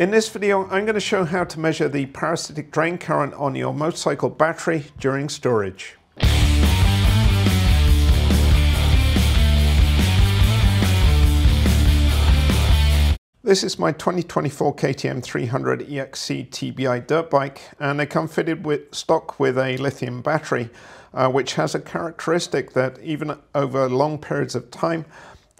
In this video, I'm going to show how to measure the parasitic drain current on your motorcycle battery during storage. This is my 2024 KTM 300 EXC TBI dirt bike and they come fitted with stock with a lithium battery uh, which has a characteristic that even over long periods of time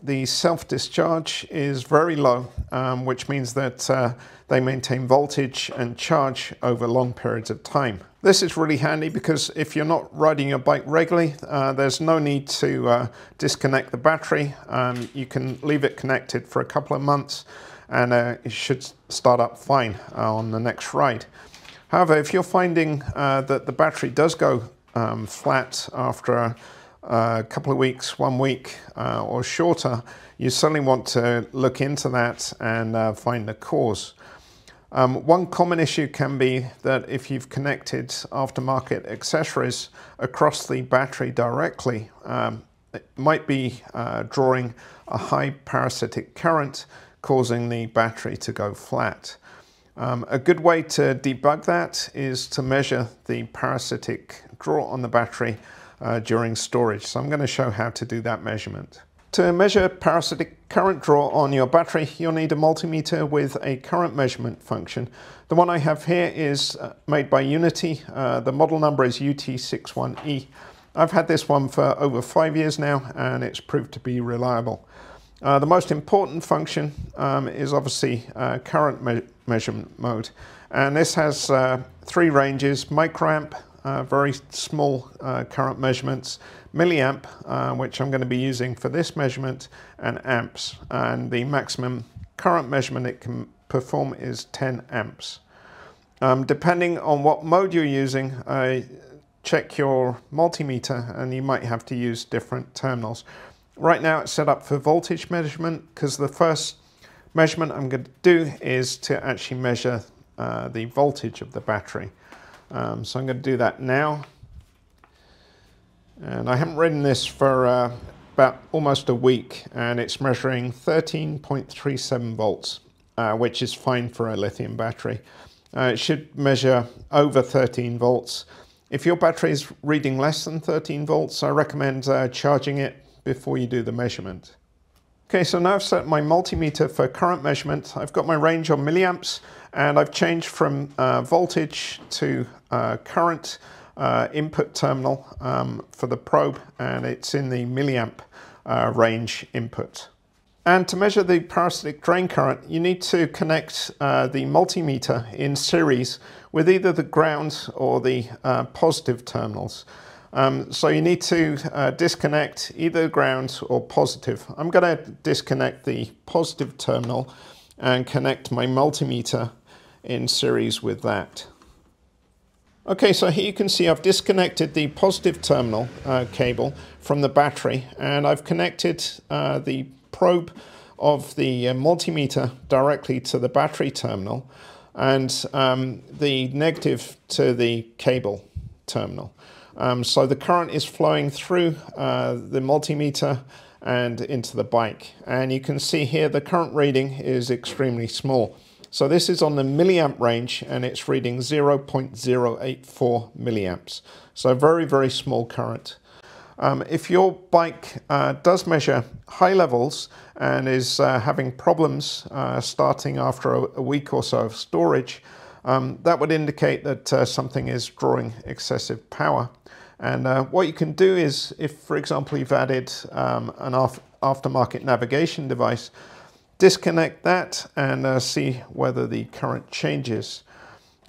the self-discharge is very low, um, which means that uh, they maintain voltage and charge over long periods of time. This is really handy because if you're not riding your bike regularly, uh, there's no need to uh, disconnect the battery. Um, you can leave it connected for a couple of months and uh, it should start up fine uh, on the next ride. However, if you're finding uh, that the battery does go um, flat after a couple of weeks, one week uh, or shorter, you certainly want to look into that and uh, find the cause. Um, one common issue can be that if you've connected aftermarket accessories across the battery directly, um, it might be uh, drawing a high parasitic current causing the battery to go flat. Um, a good way to debug that is to measure the parasitic draw on the battery uh, during storage. So I'm going to show how to do that measurement. To measure parasitic current draw on your battery, you'll need a multimeter with a current measurement function. The one I have here is uh, made by UNI-T. Uh, the model number is UT61E. I've had this one for over five years now and it's proved to be reliable. Uh, the most important function um, is obviously uh, current me measurement mode. And this has uh, three ranges, microamp, uh, very small uh, current measurements, milliamp, uh, which I'm going to be using for this measurement, and amps. And the maximum current measurement it can perform is 10 amps. Um, depending on what mode you're using, check your multimeter and you might have to use different terminals. Right now it's set up for voltage measurement because the first measurement I'm going to do is to actually measure uh, the voltage of the battery. Um, so I'm going to do that now. And I haven't ridden this for uh, about almost a week and it's measuring 13.37 volts, uh, which is fine for a lithium battery. Uh, it should measure over 13 volts. If your battery is reading less than 13 volts, I recommend uh, charging it before you do the measurement. Okay, so now I've set my multimeter for current measurement. I've got my range on milliamps and I've changed from uh, voltage to uh, current uh, input terminal um, for the probe and it's in the milliamp uh, range input. And to measure the parasitic drain current, you need to connect uh, the multimeter in series with either the ground or the uh, positive terminals. Um, so you need to uh, disconnect either ground or positive. I'm going to disconnect the positive terminal and connect my multimeter in series with that. Okay, so here you can see I've disconnected the positive terminal uh, cable from the battery and I've connected uh, the probe of the uh, multimeter directly to the battery terminal and um, the negative to the cable terminal. Um, so the current is flowing through uh, the multimeter and into the bike. And you can see here the current reading is extremely small. So this is on the milliamp range and it's reading 0.084 milliamps. So very, very small current. Um, if your bike uh, does measure high levels and is uh, having problems uh, starting after a, a, week or so of storage, um, that would indicate that uh, something is drawing excessive power. And uh, what you can do is, if for example you've added um, an aftermarket navigation device, disconnect that and uh, see whether the current changes.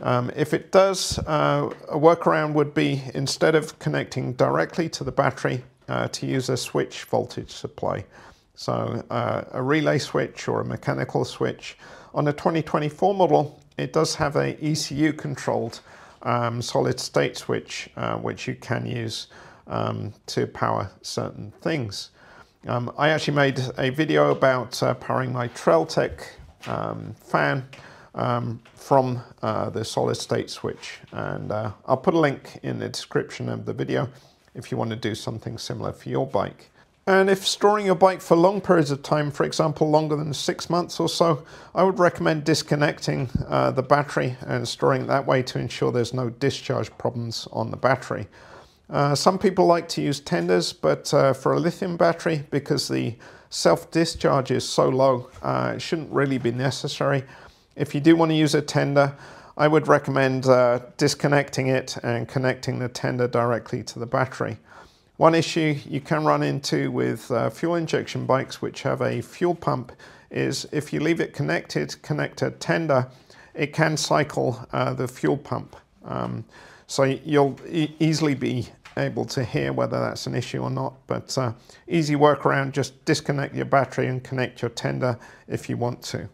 Um, if it does, uh, a workaround would be instead of connecting directly to the battery, uh, to use a switch voltage supply. So uh, a relay switch or a mechanical switch. On a 2024 model, it does have a ECU controlled um, solid state switch, uh, which you can use um, to power certain things. Um, I actually made a video about uh, powering my Trailtech um, fan um, from uh, the solid state switch and uh, I'll put a link in the description of the video if you want to do something similar for your bike. And if storing your bike for long periods of time, for example, longer than six months or so, I would recommend disconnecting uh, the battery and storing it that way to ensure there's no discharge problems on the battery. Uh, some people like to use tenders, but uh, for a lithium battery, because the self-discharge is so low, uh, it shouldn't really be necessary. If you do want to use a tender, I would recommend uh, disconnecting it and connecting the tender directly to the battery. One issue you can run into with uh, fuel injection bikes which have a fuel pump is if you leave it connected, connect a tender, it can cycle uh, the fuel pump. Um, so you'll e easily be able to hear whether that's an issue or not. But uh, easy workaround, just disconnect your battery and connect your tender if you want to.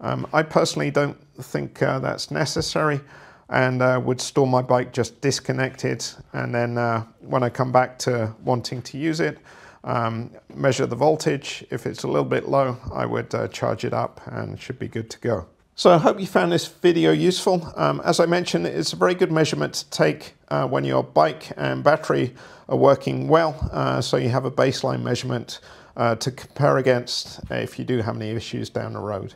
Um, I personally don't think uh, that's necessary and uh, would store my bike just disconnected. And then uh, when I come back to wanting to use it, um, measure the voltage. If it's a little bit low, I would uh, charge it up and should be good to go. So I hope you found this video useful. Um, as I mentioned, it's a very good measurement to take uh, when your bike and battery are working well. Uh, so you have a baseline measurement uh, to compare against if you do have any issues down the road.